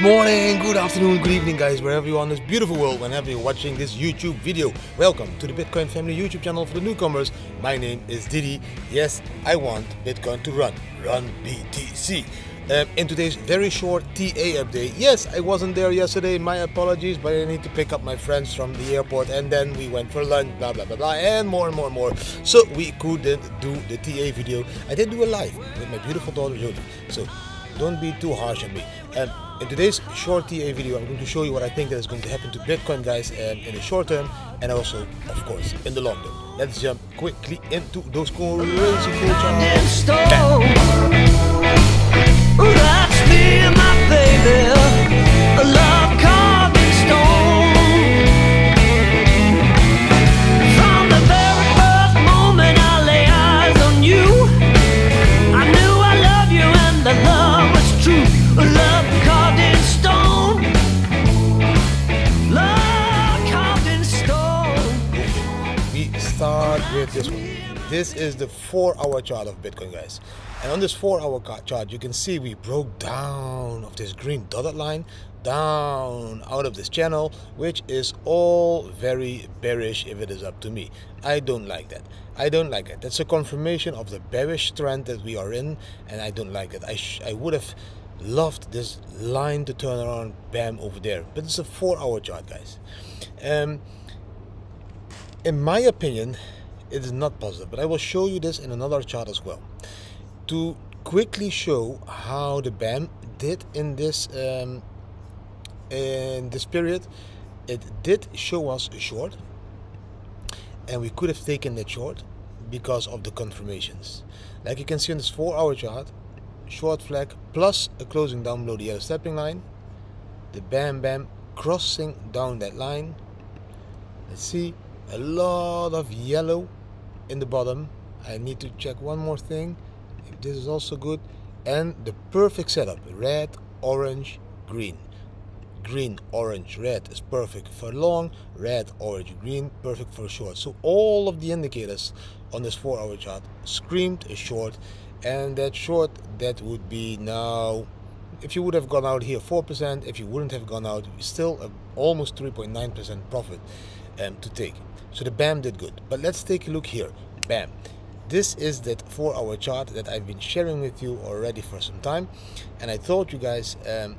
Good morning, good afternoon, good evening, guys, wherever you are in this beautiful world, whenever you're watching this YouTube video. Welcome to the Bitcoin Family YouTube channel for the newcomers. My name is Didi. Yes, I want Bitcoin to run. Run BTC. Um, in today's very short TA update, yes, I wasn't there yesterday, my apologies, but I need to pick up my friends from the airport and then we went for lunch, blah blah blah blah, and more and more and more. So we couldn't do the TA video. I did do a live with my beautiful daughter Jodie. So don't be too harsh on me. Um, in today's short TA video, I'm going to show you what I think that is going to happen to Bitcoin, guys, um, in the short term and also, of course, in the long term. Let's jump quickly into those crazy cool charts. With this one. This is the four hour chart of Bitcoin, guys. And on this four hour chart, you can see we broke down of this green dotted line down out of this channel, which is all very bearish if it is up to me. I don't like that. I don't like it. That's a confirmation of the bearish trend that we are in, and I don't like it. I, I would have loved this line to turn around, bam, over there. But it's a four hour chart, guys. Um, in my opinion, it is not positive, but I will show you this in another chart as well. To quickly show how the BAM did in this um, in this period, it did show us a short, and we could have taken that short because of the confirmations. Like you can see on this four-hour chart, short flag plus a closing down below the yellow stepping line, the BAM BAM crossing down that line. Let's see a lot of yellow in the bottom. I need to check one more thing if this is also good. And the perfect setup red, orange, green. Green, orange, red is perfect for long, red, orange, green, perfect for short. So all of the indicators on this four hour chart screamed a short, and that short that would be now if you would have gone out here 4%, if you wouldn't have gone out, still a, almost 3.9% profit um, to take. So the BAM did good. But let's take a look here. BAM. This is that four hour chart that I've been sharing with you already for some time. And I thought you guys, um,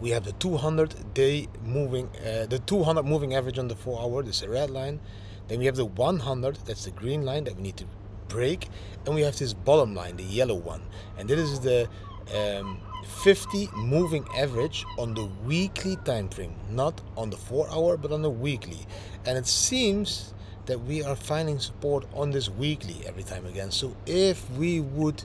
we have the 200 day moving, uh, the 200 moving average on the four hour, this is a red line. Then we have the 100, that's the green line that we need to break. And we have this bottom line, the yellow one. And this is the um, 50 moving average on the weekly time frame. Not on the 4 hour but on the weekly. And it seems that we are finding support on this weekly every time again. So if we would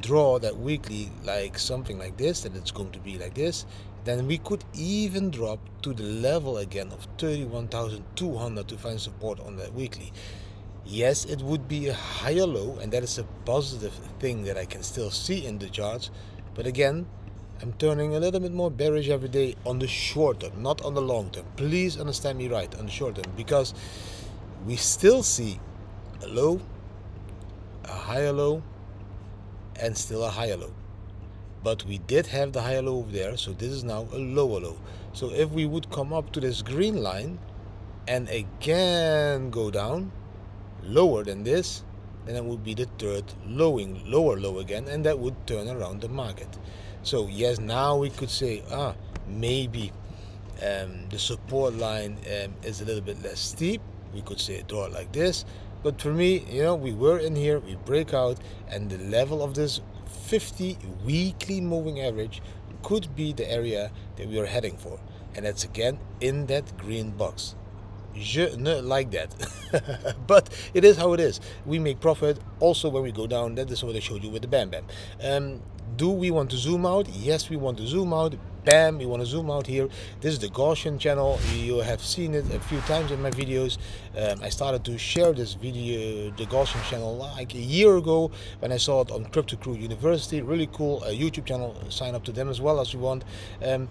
draw that weekly like something like this that it's going to be like this then we could even drop to the level again of 31,200 to find support on that weekly yes it would be a higher low and that is a positive thing that i can still see in the charts. But again i'm turning a little bit more bearish every day on the short term not on the long term. Please understand me right on the short term because we still see a low a higher low and still a higher low. But we did have the higher low over there so this is now a lower low. So if we would come up to this green line and again go down lower than this, then it would be the third lowing, lower low again, and that would turn around the market. So yes, now we could say, ah, maybe um, the support line um, is a little bit less steep. We could say draw it like this, but for me, you know, we were in here, we break out, and the level of this 50 weekly moving average could be the area that we are heading for, and that's again in that green box je ne like that. But it is how it is. We make profit also when we go down. That is what i showed you with the bam bam. Um, do we want to zoom out? Yes we want to zoom out. Bam we want to zoom out here. This is the gaussian channel. You have seen it a few times in my videos. Um, i started to share this video the gaussian channel like a year ago when i saw it on crypto crew university. Really cool uh, youtube channel. Sign up to them as well as you want. Um,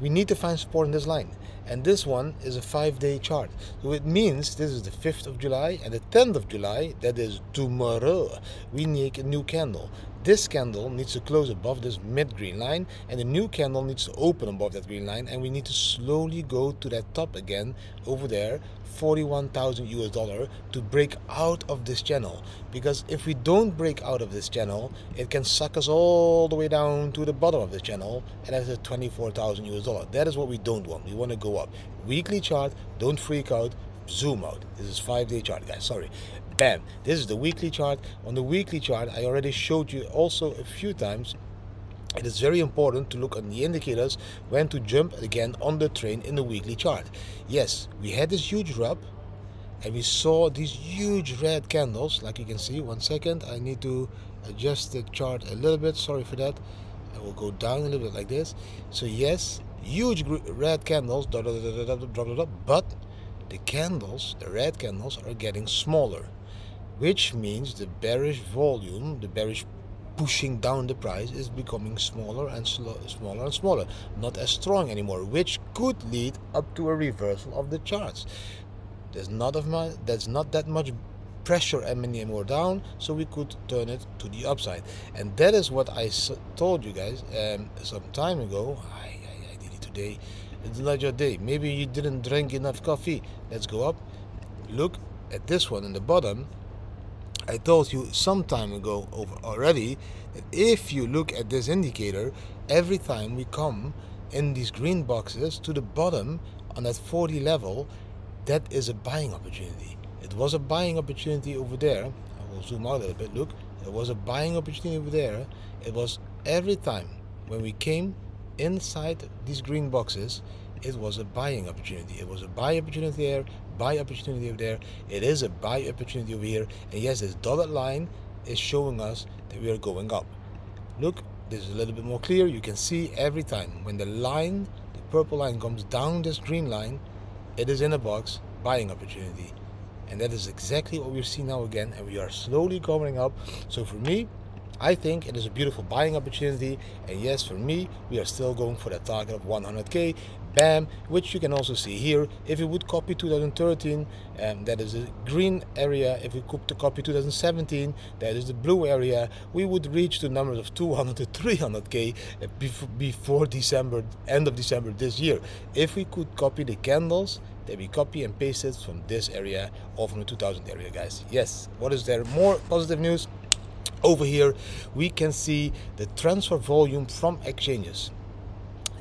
we need to find support in this line and this one is a five day chart. So it means this is the 5th of july and the 10th of july that is tomorrow we need a new candle this candle needs to close above this mid green line and the new candle needs to open above that green line and we need to slowly go to that top again over there 41,000 US dollar to break out of this channel. Because if we don't break out of this channel it can suck us all the way down to the bottom of the channel and that's a 24,000 US dollar. That is what we don't want. We want to go up. Weekly chart don't freak out. Zoom out. This is five day chart guys. Sorry bam this is the weekly chart on the weekly chart I already showed you also a few times it is very important to look on the indicators when to jump again on the train in the weekly chart. Yes, we had this huge rub and we saw these huge red candles like you can see. One second, I need to adjust the chart a little bit. Sorry for that. I will go down a little bit like this. So yes, huge red candles, but the candles, the red candles are getting smaller, which means the bearish volume, the bearish pushing down the price is becoming smaller and smaller and smaller not as strong anymore which could lead up to a reversal of the charts. There's not of my there's not that much pressure anymore down so we could turn it to the upside. And that is what I told you guys um, some time ago. I, I, I did it today. It's not your day. Maybe you didn't drink enough coffee. Let's go up. Look at this one in the bottom I told you some time ago already that if you look at this indicator, every time we come in these green boxes to the bottom on that 40 level, that is a buying opportunity. It was a buying opportunity over there. I will zoom out a little bit. Look, it was a buying opportunity over there. It was every time when we came inside these green boxes, it was a buying opportunity. It was a buy opportunity there, buy opportunity over there. It is a buy opportunity over here. And yes, this dotted line is showing us that we are going up. Look, this is a little bit more clear. You can see every time when the line, the purple line comes down this green line, it is in a box, buying opportunity. And that is exactly what we're seeing now again. And we are slowly going up. So for me, I think it is a beautiful buying opportunity and yes for me we are still going for that target of 100k BAM, which you can also see here. If you would copy 2013, um, that is the green area. If we could copy 2017, that is the blue area. We would reach the numbers of 200 to 300k uh, before December, end of December this year. If we could copy the candles, then we copy and paste it from this area or from the 2000 area, guys. Yes, what is there? More positive news. Over here, we can see the transfer volume from exchanges.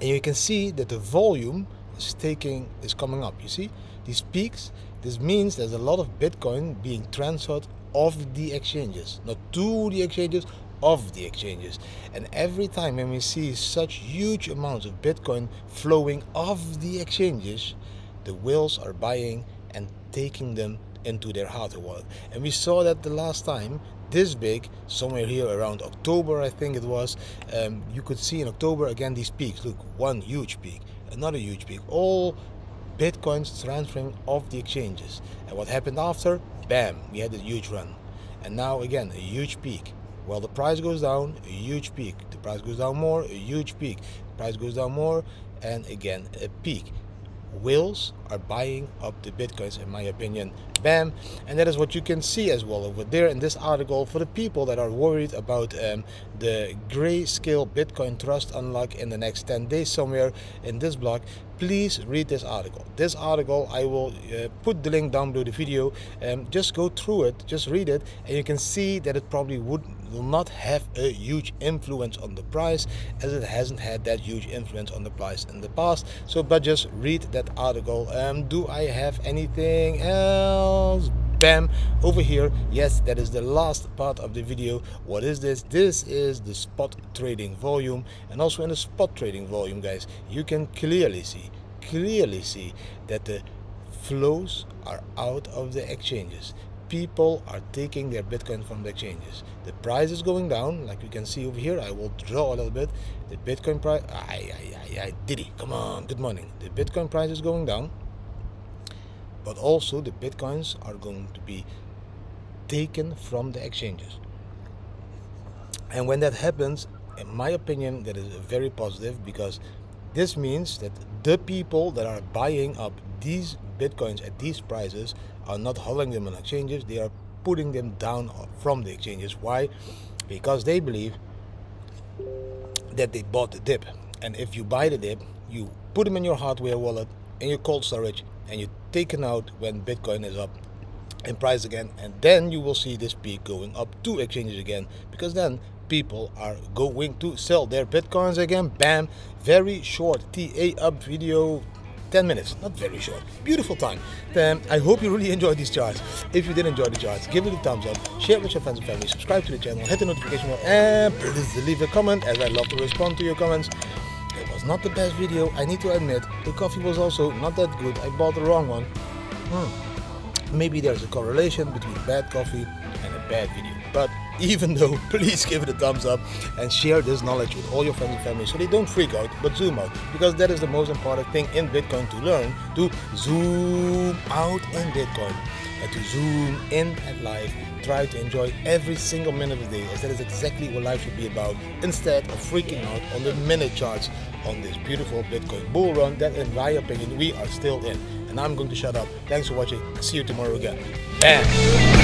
And you can see that the volume is taking is coming up. You see these peaks this means there's a lot of bitcoin being transferred off the exchanges not to the exchanges of the exchanges. And every time when we see such huge amounts of bitcoin flowing off the exchanges the whales are buying and taking them into their hardware wallet and we saw that the last time this big somewhere here around October I think it was um, you could see in October again these peaks. Look one huge peak another huge peak. All bitcoins transferring off the exchanges. And what happened after? Bam we had a huge run. And now again a huge peak. Well the price goes down a huge peak. The price goes down more a huge peak. The price goes down more and again a peak whales are buying up the bitcoins in my opinion bam and that is what you can see as well over there in this article for the people that are worried about um, the grayscale bitcoin trust unlock in the next 10 days somewhere in this blog please read this article. This article i will uh, put the link down below the video. Um, just go through it just read it and you can see that it probably would will not have a huge influence on the price as it hasn't had that huge influence on the price in the past. So but just read that article. Um do i have anything else? Bam! Over here yes that is the last part of the video. What is this? This is the spot trading volume and also in the spot trading volume guys you can clearly see clearly see that the flows are out of the exchanges people are taking their bitcoin from the exchanges. The price is going down like you can see over here. I will draw a little bit. The bitcoin price i i i, I did it. Come on good morning. The bitcoin price is going down but also the bitcoins are going to be taken from the exchanges. And when that happens in my opinion that is very positive because this means that the people that are buying up these bitcoins at these prices are not holding them on exchanges they are putting them down from the exchanges why because they believe that they bought the dip. And if you buy the dip, you put them in your hardware wallet, in your cold storage, and you take it out when Bitcoin is up in price again. And then you will see this peak going up to exchanges again because then people are going to sell their Bitcoins again. Bam! Very short TA up video 10 minutes, not very short. Beautiful time. Then I hope you really enjoyed these charts. If you did enjoy the charts, give it a thumbs up, share it with your friends and family, subscribe to the channel, hit the notification bell, and please leave a comment as I love to respond to your comments. It was not the best video, I need to admit. The coffee was also not that good. I bought the wrong one. Hmm. Maybe there's a correlation between bad coffee and a bad video. But even though, please give it a thumbs up and share this knowledge with all your friends and family so they don't freak out but zoom out because that is the most important thing in Bitcoin to learn to zoom out in Bitcoin and to zoom in at life. Try to enjoy every single minute of the day as that is exactly what life should be about instead of freaking out on the minute charts on this beautiful Bitcoin bull run that in my opinion we are still in. And I'm going to shut up. Thanks for watching. See you tomorrow again. Bam!